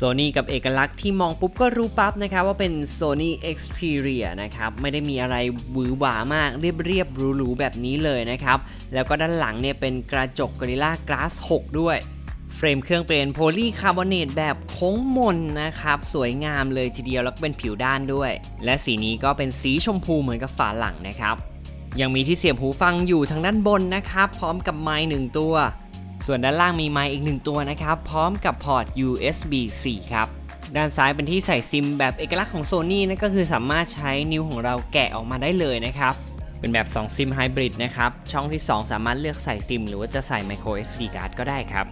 Sony กับเอกลักษณ์ที่มองปุ๊บก็รู้ปั๊บนะครับว่าเป็น Sony Xperia นะครับไม่ได้มีอะไรหวือหวามากเรียบเรียบหรูๆแบบนี้เลยนะครับ แล้วก็ด้านหลังเนี่ยเป็นกระจก Gorilla Glass 6 ด้วยเฟรมเครื่องเป็นโพลีคาร์บอเนตแบบโค้งมนนะครับ สวยงามเลยทีเดียวแล้วก็เป็นผิวด้านด้วย และสีนี้ก็เป็นสีชมพูเหมือนกับฝาหลังนะครับ ยังมีที่เสียบหูฟังอยู่ทางด้านบนนะครับ พร้อมกับไมค์หนึ่งตัว ส่วนด้านล่างมีไมค์อีกหนึ่งตัวนะครับ พร้อมกับพอร์ต USB C ครับด้านซ้ายเป็นที่ใส่ซิมแบบเอกลักษณ์ของ Sony นั่นก็คือสามารถใช้นิ้วของเราแกะออกมาได้เลยนะครับ เป็นแบบ 2 ซิมไฮบริดนะครับ ช่องที่ 2 สามารถเลือกใส่ซิม หรือว่าจะใส่ micro SD card ก็ได้ครับ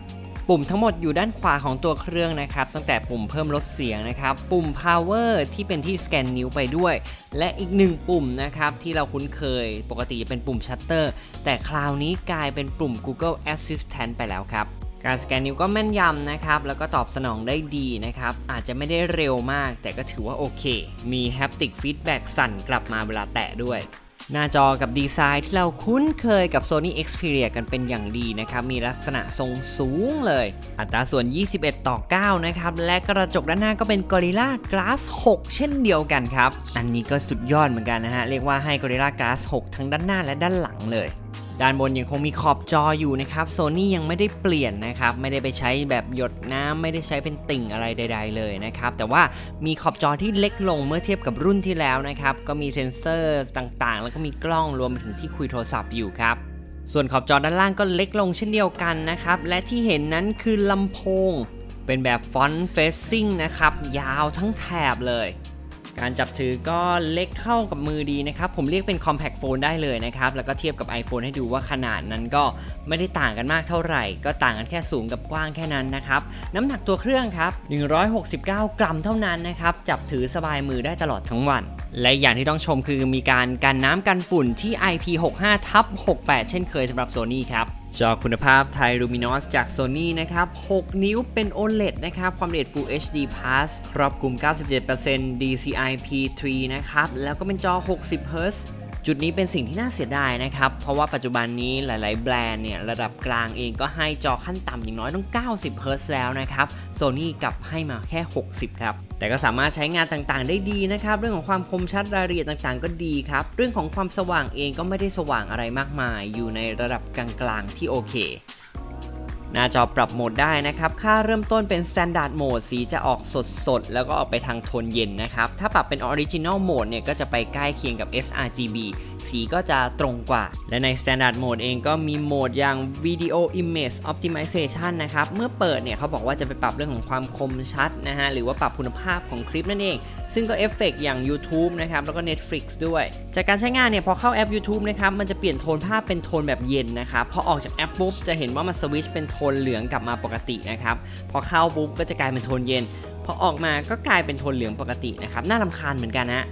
ปุ่มทั้งหมดอยู่ด้านขวาของตัวเครื่องนะครับ ตั้งแต่ปุ่มเพิ่มลดเสียงนะครับ ปุ่ม power ที่เป็นที่สแกนนิ้วไปด้วย และอีกหนึ่งปุ่มนะครับ ที่เราคุ้นเคย ปกติจะเป็นปุ่มชัตเตอร์แต่คราวนี้กลายเป็นปุ่ม Google Assistant ไปแล้วครับการสแกนนิ้วก็แม่นยำนะครับ แล้วก็ตอบสนองได้ดีนะครับ อาจจะไม่ได้เร็วมาก แต่ก็ถือว่าโอเค มี haptic feedback สั่นกลับมาเวลาแตะด้วย หน้าจอกับดีไซน์ที่เราคุ้นเคยกับ Sony Xperia กันเป็นอย่างดีนะครับ มีลักษณะทรงสูงเลย อัตราส่วน 21 ต่อ 9 นะครับ และกระจกด้านหน้าก็เป็น Gorilla Glass 6 เช่นเดียวกันครับ อันนี้ก็สุดยอดเหมือนกันนะฮะ เรียกว่าให้ Gorilla Glass 6 ทั้งด้านหน้าและด้านหลังเลย ด้านบนยังคงมีขอบจออยู่นะครับ Sony ยังไม่ได้เปลี่ยนนะครับ ไม่ได้ไปใช้แบบหยดน้ำไม่ได้ใช้เป็นติ่งอะไรใด ๆ เลยนะครับ แต่ว่ามีขอบจอที่เล็กลงเมื่อเทียบกับรุ่นที่แล้วนะครับ ก็มีเซ็นเซอร์ต่างๆ แล้วก็มีกล้องรวมไปถึงที่คุยโทรศัพท์อยู่ครับส่วนขอบจอด้านล่างก็เล็กลงเช่นเดียวกันนะครับ และที่เห็นนั้นคือลำโพง เป็นแบบ front facing นะครับ ยาวทั้งแถบเลย การจับถือก็เล็กเข้ากับมือดีนะครับ ผมเรียกเป็น compact phone ได้เลยนะครับ แล้วก็เทียบกับ iPhone ให้ดูว่าขนาดนั้นก็ไม่ได้ต่างกันมากเท่าไหร่ ก็ต่างกันแค่สูงกับกว้างแค่นั้นนะครับ น้ำหนักตัวเครื่องครับ 169 กรัมเท่านั้นนะครับ จับถือสบายมือได้ตลอดทั้งวัน และอย่างที่ต้องชมคือมีการกันน้ำกันฝุ่นที่ IP65 ทับ68 เช่นเคยสำหรับ Sony ครับ จอคุณภาพ Triluminos จาก Sony นะครับ 6 นิ้วเป็น OLED นะครับ ความละเอียด Full HD Plus ครอบคลุม 97% DCI P3 นะครับ แล้วก็เป็นจอ 60 Hz จุดนี้เป็นสิ่งที่น่าเสียดายนะครับ เพราะว่าปัจจุบันนี้หลาย ๆ แบรนด์เนี่ยระดับกลางเองก็ให้จอขั้นต่ำอย่างน้อยต้อง 90 Hz แล้วนะครับโซนี่กลับให้มาแค่ 60 ครับ แต่ก็สามารถใช้งานต่าง ๆ ได้ดีนะครับ เรื่องของความคมชัดรายละเอียดต่าง ๆ ก็ดีครับ เรื่องของความสว่างเองก็ไม่ได้สว่างอะไรมากมาย อยู่ในระดับกลาง ๆ ที่โอเค หน้าจอปรับโหมดได้นะครับ ค่าเริ่มต้นเป็น Standard Mode สีจะออกสดสดแล้วก็ออกไปทางโทนเย็นนะครับ ถ้าปรับเป็น Original Mode เนี่ยก็จะไปใกล้เคียงกับ sRGB สีก็จะตรงกว่า และใน Standard Mode เองก็มีโหมดอย่าง Video Image Optimization นะครับ เมื่อเปิดเนี่ยเขาบอกว่าจะไปปรับเรื่องของความคมชัดนะฮะ หรือว่าปรับคุณภาพของคลิปนั่นเอง ซึ่งก็เอฟเฟกอย่าง YouTube นะครับ แล้วก็ Netflix ด้วย จากการใช้งานเนี่ย พอเข้าแอป YouTube นะครับ มันจะเปลี่ยนโทนภาพเป็นโทนแบบเย็นนะครับ พอออกจากแอปปุ๊บจะเห็นว่ามันสวิตช์เป็นโทนเหลืองกลับมาปกตินะครับ พอเข้าปุ๊บก็จะกลายเป็นโทนเย็น พอออกมาก็กลายเป็นโทนเหลืองปกตินะครับ น่ารำคาญเหมือนกันนะ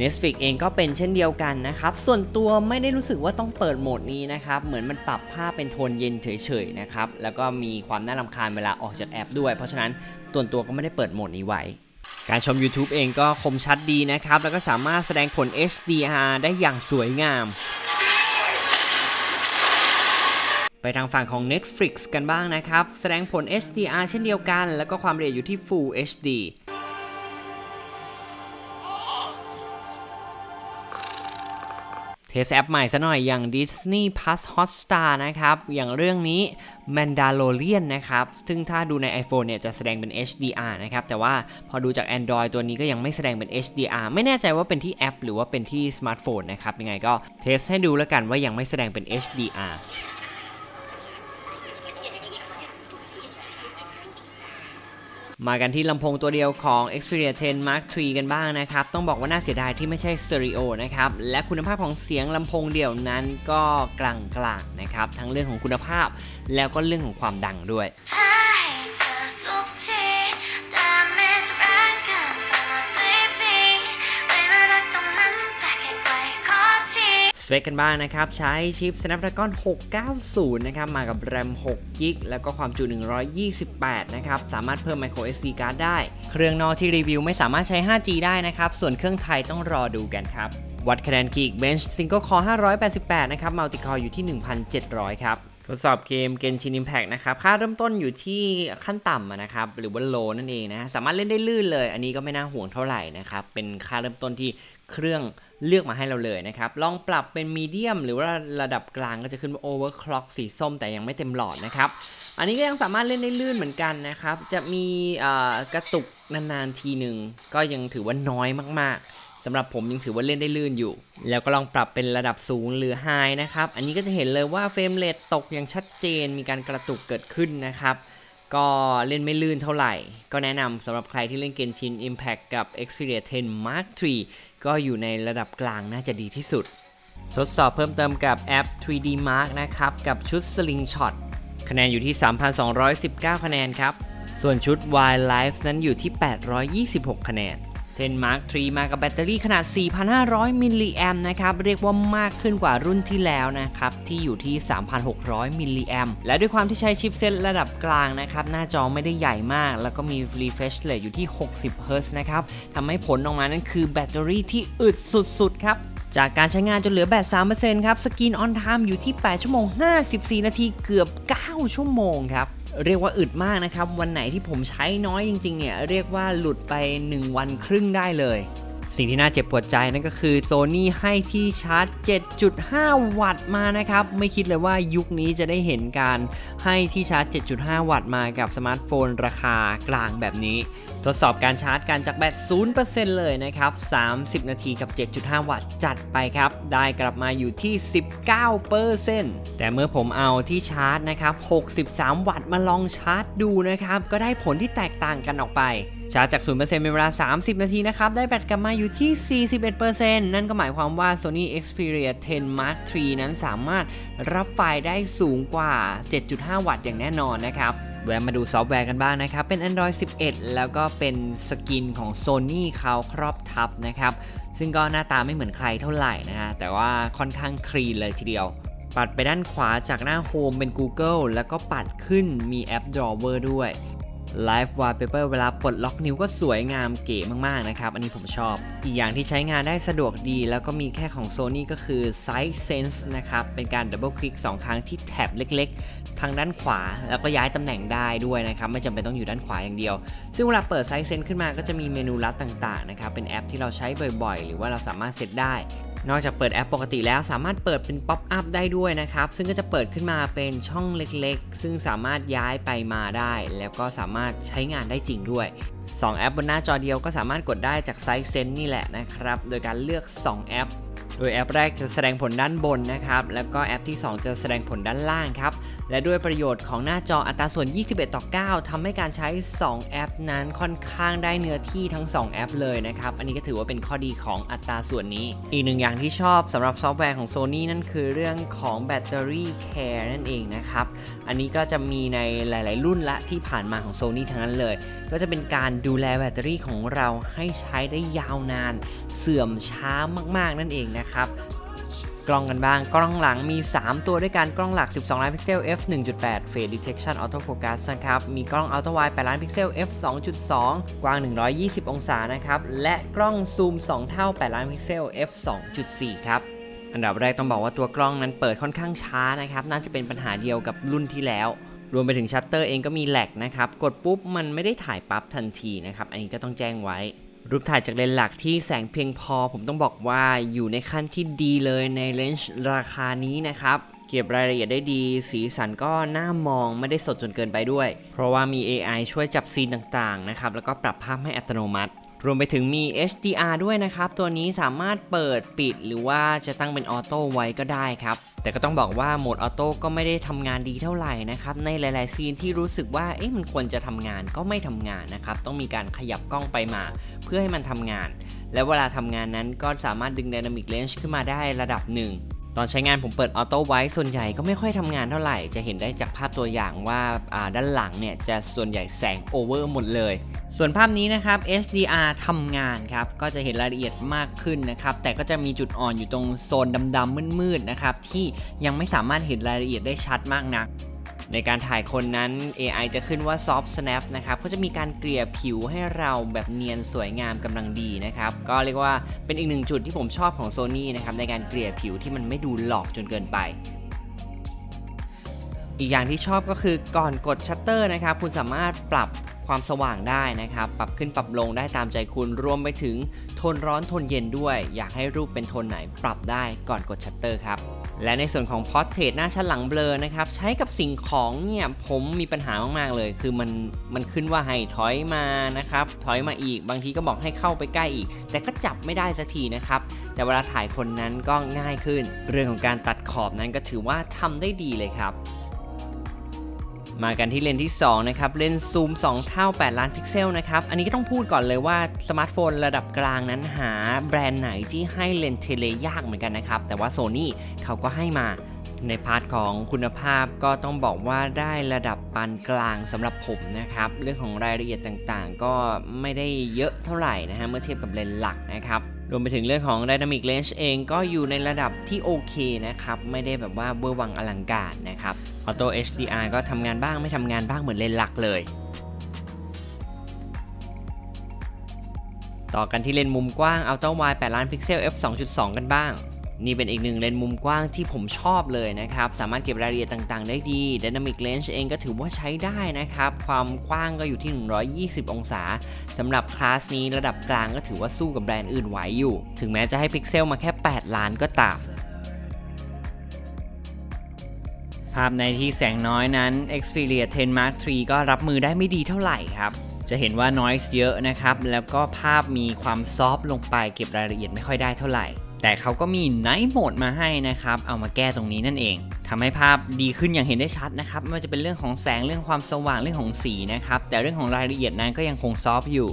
Netflix เองก็เป็นเช่นเดียวกันนะครับ ส่วนตัวไม่ได้รู้สึกว่าต้องเปิดโหมดนี้นะครับ เหมือนมันปรับภาพเป็นโทนเย็นเฉยๆนะครับ แล้วก็มีความน่ารำคาญเวลาออกจากแอปด้วย เพราะฉะนั้นตัวตัวก็ไม่ได้เปิดโหมดนี้ไว้ การชม YouTube เองก็คมชัดดีนะครับ แล้วก็สามารถแสดงผล HDR ได้อย่างสวยงาม ไปทางฝั่งของ Netflix กันบ้างนะครับ แสดงผล HDR เช่นเดียวกัน แล้วก็ความละเอียดอยู่ที่ Full HD เทสแอปใหม่ซะหน่อยอย่าง Disney Plus Hotstar นะครับ อย่างเรื่องนี้ Mandalorian นะครับ ซึ่งถ้าดูใน iPhone เนี่ยจะแสดงเป็น HDR นะครับ แต่ว่าพอดูจาก Android ตัวนี้ก็ยังไม่แสดงเป็น HDR ไม่แน่ใจว่าเป็นที่แอป หรือว่าเป็นที่สมาร์ทโฟนนะครับ ยังไงก็ test ให้ดูแล้วกันว่ายังไม่แสดงเป็น HDR มากันที่ลำโพงตัวเดียวของ Xperia 10 Mark III กันบ้างนะครับ ต้องบอกว่าน่าเสียดายที่ไม่ใช่สเตอริโอนะครับ และคุณภาพของเสียงลำโพงเดี่ยวนั้นก็กลางๆนะครับ ทั้งเรื่องของคุณภาพแล้วก็เรื่องของความดังด้วย เปคกันบ้างนะครับ ใช้ชิป Snapdragon 690 นะครับ มากับ RAM 6 g b แล้วก็ความจุ 128 นะครับ สามารถเพิ่ม micro SD card ได้ เครื่องนอกที่รีวิวไม่สามารถใช้ 5G ได้นะครับ ส่วนเครื่องไทยต้องรอดูกันครับ วัดคะแนน Geekbench Single Core 588 นะครับ Multi Core อยู่ที่ 1,700 ครับ ทดสอบเกม Genshin Impact นะครับ ค่าเริ่มต้นอยู่ที่ขั้นต่ำนะครับ หรือว่าโลนั่นเองนะ สามารถเล่นได้ลื่นเลย อันนี้ก็ไม่น่าห่วงเท่าไหร่นะครับ เป็นค่าเริ่มต้นที่เครื่องเลือกมาให้เราเลยนะครับ ลองปรับเป็นมีเดียมหรือว่าระดับกลางก็จะขึ้นว่า overclock สีส้มแต่ยังไม่เต็มหลอดนะครับ อันนี้ก็ยังสามารถเล่นได้ลื่นเหมือนกันนะครับ จะมีกระตุกนานๆทีหนึ่งก็ยังถือว่าน้อยมากๆ สำหรับผมยังถือว่าเล่นได้ลื่นอยู่ แล้วก็ลองปรับเป็นระดับสูงหรือไฮนะครับ อันนี้ก็จะเห็นเลยว่าเฟรมเรทตกอย่างชัดเจน มีการกระตุกเกิดขึ้นนะครับ ก็เล่นไม่ลื่นเท่าไหร่ ก็แนะนำสำหรับใครที่เล่นเกมชิน Impact กับ Xperia 10 Mark III ก็อยู่ในระดับกลางน่าจะดีที่สุด ทดสอบเพิ่มเติมกับแอป 3D Mark นะครับ กับชุด Slingshot คะแนนอยู่ที่ 3,219 คะแนนครับ ส่วนชุด Wildlife นั้นอยู่ที่ 826 คะแนน 10 Mark III มากับแบตเตอรี่ขนาด 4,500 มิลลิแอมนะครับ เรียกว่ามากขึ้นกว่ารุ่นที่แล้วนะครับ ที่อยู่ที่ 3,600 มิลลิแอมและด้วยความที่ใช้ชิปเซตระดับกลางนะครับ หน้าจอไม่ได้ใหญ่มาก แล้วก็มี refresh rate อยู่ที่ 60 Hz นะครับทำให้ผลออกมานั้นคือแบตเตอรี่ที่อึดสุดๆครับจากการใช้งานจนเหลือแบต3%ครับ screen on time อยู่ที่ 8 ชั่วโมง 54 นาที เกือบ 9 ชั่วโมงครับ เรียกว่าอึดมากนะครับ วันไหนที่ผมใช้น้อยจริงๆเนี่ยเรียกว่าหลุดไป 1 วันครึ่งได้เลย สิ่งที่น่าเจ็บปวดใจนั่นก็คือ Sony ให้ที่ชาร์จ 7.5 วัตต์มานะครับ ไม่คิดเลยว่ายุคนี้จะได้เห็นการให้ที่ชาร์จ 7.5 วัตต์มากับสมาร์ทโฟนราคากลางแบบนี้ ทดสอบการชาร์จการจากแบต 0%เลยนะครับ 30 นาทีกับ 7.5 วัตต์จัดไปครับ ได้กลับมาอยู่ที่ 19%แต่เมื่อผมเอาที่ชาร์จนะครับ 63 วัตต์มาลองชาร์จดูนะครับ ก็ได้ผลที่แตกต่างกันออกไป ชาร์จจาก 0%เป็นเวลา 30 นาทีนะครับ ได้แบตกลับมาอยู่ที่ 41%นั่นก็หมายความว่า Sony Xperia 10 Mark III นั้นสามารถรับไฟได้สูงกว่า 7.5 วัตต์อย่างแน่นอนนะครับ แวะมาดูซอฟต์แวร์กันบ้างนะครับ เป็น Android 11 แล้วก็เป็น skin ของ Sony เขาครอบทับนะครับ ซึ่งก็หน้าตาไม่เหมือนใครเท่าไหร่นะฮะ แต่ว่าค่อนข้าง clean เลยทีเดียว ปัดไปด้านขวาจากหน้า home เป็น Google แล้วก็ปัดขึ้นมีแอป Drawer ด้วย Live Wallpaper เวลาปลดล็อกนิ้วก็สวยงามเก๋มากๆนะครับ อันนี้ผมชอบ อีกอย่างที่ใช้งานได้สะดวกดี แล้วก็มีแค่ของ Sony ก็คือ Side Sense นะครับ เป็นการ double click 2ครั้งที่ tab เล็กๆ ทางด้านขวา แล้วก็ย้ายตำแหน่งได้ด้วยนะครับ ไม่จำเป็นต้องอยู่ด้านขวาอย่างเดียว ซึ่งเวลาเปิด Side Sense ขึ้นมาก็จะมีเมนูลัดต่างๆนะครับ เป็นแอปที่เราใช้บ่อยๆ หรือว่าเราสามารถเซตได้ นอกจากเปิดแอปปกติแล้วสามารถเปิดเป็น pop up ได้ด้วยนะครับ ซึ่งก็จะเปิดขึ้นมาเป็นช่องเล็กๆ ซึ่งสามารถย้ายไปมาได้ แล้วก็สามารถใช้งานได้จริงด้วย 2 แอปบนหน้าจอเดียวก็สามารถกดได้จาก Side Sense นี่แหละนะครับ โดยการเลือก 2 แอป โดยแอปแรกจะแสดงผลด้านบนนะครับแล้วก็แอปที่ 2 จะแสดงผลด้านล่างครับและด้วยประโยชน์ของหน้าจออัตราส่วน 21 ต่อ 9ทำให้การใช้ 2 แอปนั้นค่อนข้างได้เนื้อที่ทั้ง 2 แอปเลยนะครับอันนี้ก็ถือว่าเป็นข้อดีของอัตราส่วนนี้ อีกหนึ่งอย่างที่ชอบสำหรับซอฟต์แวร์ของ Sony นั่นคือเรื่องของ battery care นั่นเองนะครับอันนี้ก็จะมีในหลาย ๆ รุ่นละที่ผ่านมาของ Sony ทั้งนั้นเลย ก็จะเป็นการดูแลแบตเตอรี่ของเราให้ใช้ได้ยาวนาน เสื่อมช้ามาก ๆ นั่นเองนะนะครับกล้องกันบ้าง กล้องหลังมี 3 ตัวด้วยกัน กล้องหลัก 12 ล้านพิกเซล f 1.8 Phase Detection Auto Focus นะครับ มีกล้อง Ultra Wide 8 ล้านพิกเซล f 2.2 กว้าง 120 องศานะครับ และกล้องซูม 2 เท่า 8 ล้านพิกเซล f 2.4 ครับ อันดับแรกต้องบอกว่าตัวกล้องนั้นเปิดค่อนข้างช้านะครับ น่าจะเป็นปัญหาเดียวกับรุ่นที่แล้ว รวมไปถึงชัตเตอร์เองก็มี lag นะครับ กดปุ๊บมันไม่ได้ถ่ายปั๊บทันทีนะครับ อันนี้ก็ต้องแจ้งไว้ รูปถ่ายจากเลนส์หลักที่แสงเพียงพอ ผมต้องบอกว่าอยู่ในขั้นที่ดีเลยในเลนส์ราคานี้นะครับ เก็บรายละเอียดได้ดี สีสันก็น่ามองไม่ได้สดจนเกินไปด้วย เพราะว่ามี AI ช่วยจับ scene ต่างๆนะครับแล้วก็ปรับภาพให้อัตโนมัติ รวมไปถึงมี HDR ด้วยนะครับ ตัวนี้สามารถเปิดปิดหรือว่าจะตั้งเป็นออโต้ไว้ก็ได้ครับ แต่ก็ต้องบอกว่าโหมดออโต้ก็ไม่ได้ทำงานดีเท่าไหร่นะครับ ในหลาย ๆ ซีนที่รู้สึกว่าเอ๊ะมันควรจะทำงานก็ไม่ทำงานนะครับ ต้องมีการขยับกล้องไปมา เพื่อให้มันทำงาน และเวลาทำงานนั้นก็สามารถดึง Dynamic Range ขึ้นมาได้ระดับหนึ่ง ตอนใช้งานผมเปิดออโต้ไว้ส่วนใหญ่ก็ไม่ค่อยทำงานเท่าไหร่ จะเห็นได้จากภาพตัวอย่างว่าด้านหลังเนี่ยจะส่วนใหญ่แสงโอเวอร์หมดเลย ส่วนภาพนี้นะครับ HDR ทำงานครับ ก็จะเห็นรายละเอียดมากขึ้นนะครับ แต่ก็จะมีจุดอ่อนอยู่ตรงโซนดำๆมืดๆนะครับ ที่ยังไม่สามารถเห็นรายละเอียดได้ชัดมากนัก ในการถ่ายคนนั้น AI จะขึ้นว่า Soft Snap นะครับ ก็จะมีการเกลี่ยผิวให้เราแบบเนียนสวยงามกำลังดีนะครับ ก็เรียกว่าเป็นอีกหนึ่งจุดที่ผมชอบของ Sony นะครับ ในการเกลี่ยผิวที่มันไม่ดูหลอกจนเกินไปอีกอย่างที่ชอบก็คือก่อนกดชัตเตอร์นะครับ คุณสามารถปรับความสว่างได้นะครับ ปรับขึ้นปรับลงได้ตามใจคุณรวมไปถึงโทนร้อนโทนเย็นด้วย อยากให้รูปเป็นโทนไหนปรับได้ก่อนกดชัตเตอร์ครับ และในส่วนของ portrait หน้าชัดหลังเบลอนะครับ ใช้กับสิ่งของเนี่ยผมมีปัญหามากๆเลย คือมันมันขึ้นว่าให้ถอยมานะครับ ถอยมาอีก บางทีก็บอกให้เข้าไปใกล้อีก แต่ก็จับไม่ได้สักทีนะครับ แต่เวลาถ่ายคนนั้นก็ง่ายขึ้น เรื่องของการตัดขอบนั้นก็ถือว่าทำได้ดีเลยครับ มากันที่เลนส์ที่ 2 นะครับ เลนส์ซูม 2 เท่า 8 ล้านพิกเซลนะครับ อันนี้ก็ต้องพูดก่อนเลยว่าสมาร์ทโฟนระดับกลางนั้นหาแบรนด์ไหนที่ให้เลนส์ tele ยากเหมือนกันนะครับ แต่ว่า Sony เขาก็ให้มาใน part ของคุณภาพก็ต้องบอกว่าได้ระดับปานกลางสำหรับผมนะครับ เรื่องของรายละเอียดต่างๆ ก็ไม่ได้เยอะเท่าไหร่นะฮะเมื่อเทียบกับเลนส์หลักนะครับ รวมไปถึงเรื่องของ Dynamic Range เองก็อยู่ในระดับที่โอเคนะครับ ไม่ได้แบบว่าเบอร์วังอลังการนะครับ Auto HDR ก็ทำงานบ้างไม่ทำงานบ้างเหมือนเลนส์หลักเลย ต่อกันที่เลนส์มุมกว้าง Ultra Wide 8 ล้านพิกเซล f 2.2 กันบ้าง นี่เป็นอีกหนึ่งเลนส์มุมกว้างที่ผมชอบเลยนะครับ สามารถเก็บรายละเอียดต่างๆ ได้ดี Dynamic Range เองก็ถือว่าใช้ได้นะครับ ความกว้างก็อยู่ที่ 120 องศาสำหรับคลาสนี้ระดับกลางก็ถือว่าสู้กับแบรนด์อื่นไหวอยู่ ถึงแม้จะให้พิกเซลมาแค่ 8 ล้านก็ตามภาพในที่แสงน้อยนั้น Xperia 10 Mark III ก็รับมือได้ไม่ดีเท่าไหร่ครับจะเห็นว่า noise เยอะนะครับ แล้วก็ภาพมีความ soft ลงไปเก็บรายละเอียดไม่ค่อยได้เท่าไหร่ แต่เขาก็มี night mode มาให้นะครับ เอามาแก้ตรงนี้นั่นเองทำให้ภาพดีขึ้นอย่างเห็นได้ชัดนะครับ ไม่ว่าจะเป็นเรื่องของแสง เรื่องความสว่าง เรื่องของสีนะครับ แต่เรื่องของรายละเอียดนั้นก็ยังคง soft อยู่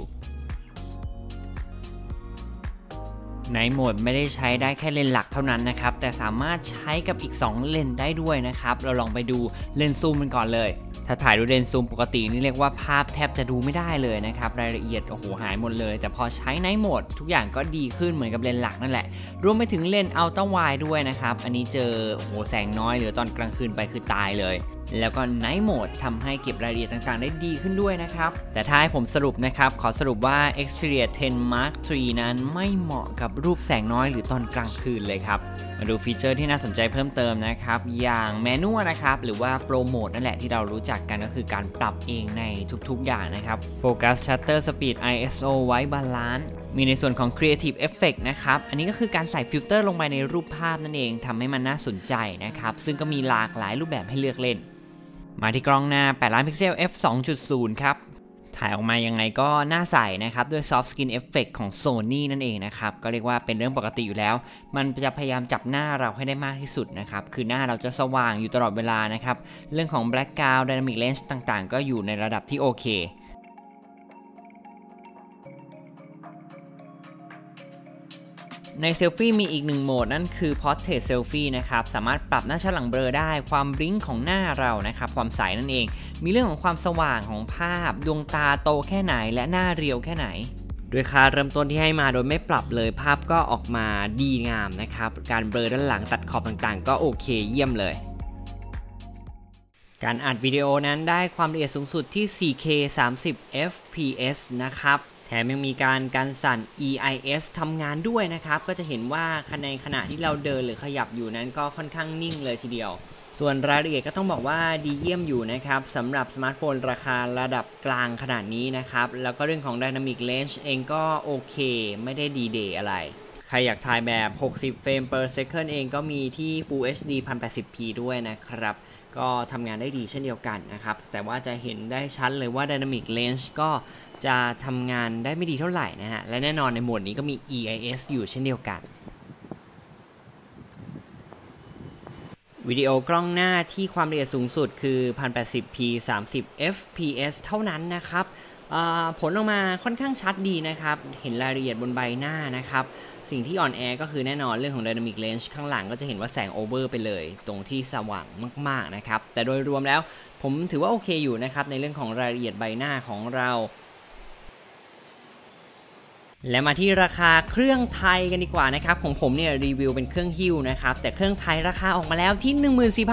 Night Mode ไม่ได้ใช้ได้แค่เลนส์หลักเท่านั้นนะครับ แต่สามารถใช้กับอีก 2 เลนส์ได้ด้วยนะครับ เราลองไปดูเลนส์ซูมกันก่อนเลย ถ้าถ่ายด้วยเลนส์ซูมปกตินี่เรียกว่าภาพแทบจะดูไม่ได้เลยนะครับ รายละเอียดโอ้โหหายหมดเลย แต่พอใช้ Night Mode ทุกอย่างก็ดีขึ้นเหมือนกับเลนส์หลักนั่นแหละ รวมไปถึงเลนส์ ultra wide ด้วยนะครับ อันนี้เจอโอ้โหแสงน้อยเหลือตอนกลางคืนไปคือตายเลย แล้วก็ Night Mode ทำให้เก็บรายละเอียดต่างๆ ได้ดีขึ้นด้วยนะครับ แต่ถ้าให้ผมสรุปนะครับ ขอสรุปว่า Xperia 10 Mark III นั้นไม่เหมาะกับรูปแสงน้อยหรือตอนกลางคืนเลยครับ มาดูฟีเจอร์ที่น่าสนใจเพิ่มเติมนะครับ อย่าง manual นะครับ หรือว่า pro mode นั่นแหละที่เรารู้จักกันก็คือการปรับเองในทุกๆ อย่างนะครับโฟกัส shutter speed ISO white balance มีในส่วนของ Creative Effect นะครับ อันนี้ก็คือการใส่ฟิลเตอร์ลงไปในรูปภาพนั่นเองทำให้มันน่าสนใจนะครับ ซึ่งก็มีหลากหลายรูปแบบให้เลือกเล่น มาที่กล้องหน้า 8 ล้านพิกเซล f 2.0 ครับ ถ่ายออกมายังไงก็น่าใส่นะครับ ด้วย Soft Skin Effect ของ Sony นั่นเองนะครับ ก็เรียกว่าเป็นเรื่องปกติอยู่แล้ว มันจะพยายามจับหน้าเราให้ได้มากที่สุดนะครับ คือหน้าเราจะสว่างอยู่ตลอดเวลานะครับ เรื่องของ black g r o u n d dynamic Range ต่างๆ ก็อยู่ในระดับที่โอเค ในเซลฟี่มีอีกหนึ่งโหมดนั่นคือ Portrait Selfie นะครับ สามารถปรับหน้าชั้นหลังเบลอได้ ความบลิงของหน้าเรานะครับ ความใสนั่นเอง มีเรื่องของความสว่างของภาพ ดวงตาโตแค่ไหนและหน้าเรียวแค่ไหนด้วยค่าเริ่มต้นที่ให้มาโดยไม่ปรับเลยภาพก็ออกมาดีงามนะครับ การเบลอด้านหลังตัดขอบต่างๆ ก็โอเคเยี่ยมเลยการอัดวิดีโอนั้นได้ความละเอียดสูงสุดที่ 4K 30 fps นะครับ แถมยังมีการการสั่น EIS ทำงานด้วยนะครับ ก็จะเห็นว่าในขณะที่เราเดินหรือขยับอยู่นั้นก็ค่อนข้างนิ่งเลยทีเดียว ส่วนรายละเอียดก็ต้องบอกว่าดีเยี่ยมอยู่นะครับสำหรับสมาร์ทโฟนราคาระดับกลางขนาดนี้นะครับ แล้วก็เรื่องของ Dynamic Range เองก็โอเค ไม่ได้ดีเด่อะไร ใครอยากถ่ายแบบ 60 frame per second เองก็มีที่ Full HD 1080p ด้วยนะครับก็ทำงานได้ดีเช่นเดียวกันนะครับ แต่ว่าจะเห็นได้ชัดเลยว่า Dynamic Range ก็ จะทำงานได้ไม่ดีเท่าไหร่นะฮะ และแน่นอนในโหมดนี้ก็มี EIS อยู่เช่นเดียวกัน วิดีโอกล้องหน้าที่ความละเอียดสูงสุดคือ 1080p 30 fps เท่านั้นนะครับ ผลออกมาค่อนข้างชัดดีนะครับ เห็นรายละเอียดบนใบหน้านะครับ สิ่งที่อ่อนแอก็คือแน่นอนเรื่องของ Dynamic Range ข้างหลังก็จะเห็นว่าแสงโอเวอร์ไปเลย ตรงที่สว่างมาก ๆ นะครับ แต่โดยรวมแล้วผมถือว่าโอเคอยู่นะครับในเรื่องของรายละเอียดใบหน้าของเรา และมาที่ราคาเครื่องไทยกันดีกว่านะครับของผมเนี่ยรีวิวเป็นเครื่องฮิ้วนะครับแต่เครื่องไทยราคาออกมาแล้วที่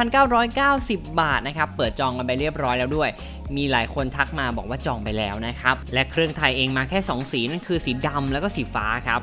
14,990 บาทนะครับเปิดจองกันไปเรียบร้อยแล้วด้วย มีหลายคนทักมาบอกว่าจองไปแล้วนะครับและเครื่องไทยเองมาแค่ 2 สีนั่นคือสีดำแล้วก็สีฟ้าครับ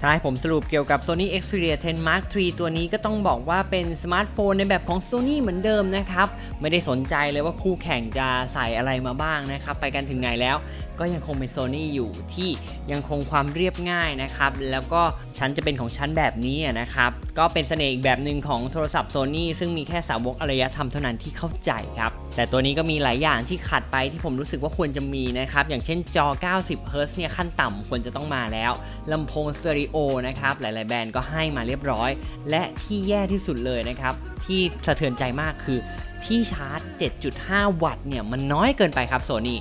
ถ้าให้ผมสรุปเกี่ยวกับ Sony Xperia 10 Mark III ตัวนี้ก็ต้องบอกว่าเป็นสมาร์ทโฟนในแบบของ Sony เหมือนเดิมนะครับ ไม่ได้สนใจเลยว่าคู่แข่งจะใส่อะไรมาบ้างนะครับ ไปกันถึงไหนแล้ว ก็ยังคงเป็น Sony อยู่ที่ยังคงความเรียบง่ายนะครับ แล้วก็ฉันจะเป็นของฉันแบบนี้นะครับ ก็เป็นเสน่ห์อีกแบบหนึ่งของโทรศัพท์ Sony ซึ่งมีแค่สาวกอารยธรรมเท่านั้นที่เข้าใจครับ แต่ตัวนี้ก็มีหลายอย่างที่ขาดไปที่ผมรู้สึกว่าควรจะมีนะครับ อย่างเช่นจอ 90 Hz เนี่ยขั้นต่ำควรจะต้องมาแล้วลำโพงสเตอริโอนะครับ หลาย ๆ แบรนด์ก็ให้มาเรียบร้อย และที่แย่ที่สุดเลยนะครับ ที่สะเทือนใจมากคือที่ชาร์จ 7.5 วัตต์เนี่ยมันน้อยเกินไปครับโซนี่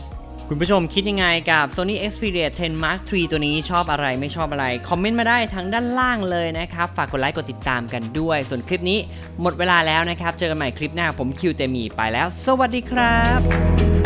คุณผู้ชมคิดยังไงกับ Sony Xperia 10 Mark III ตัวนี้ชอบอะไรไม่ชอบอะไร คอมเมนต์มาได้ที่ด้านล่างเลยนะครับ ฝากกดไลค์กดติดตามกันด้วย ส่วนคลิปนี้หมดเวลาแล้วนะครับ เจอกันใหม่คลิปหน้าผมคิวเตมีไปแล้ว สวัสดีครับ